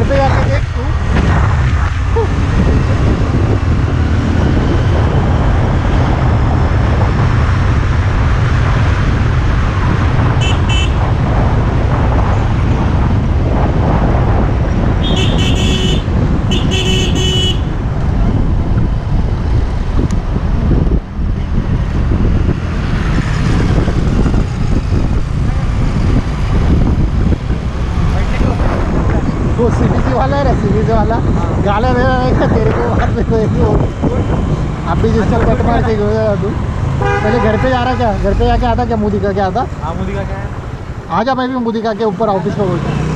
घर पे जाके देख तू वो वाला है सीबीसी वाला। गाले दे रहा तेरे को मार दे तो अभी चल कट मार के गए तू। पहले घर पे जा रहा क्या? घर पे जाके आता क्या? मोदी का क्या आता? हाँ मोदी का क्या है? आ जा मैं भी मोदी का के ऊपर ऑफ़िस में बोलता हूँ।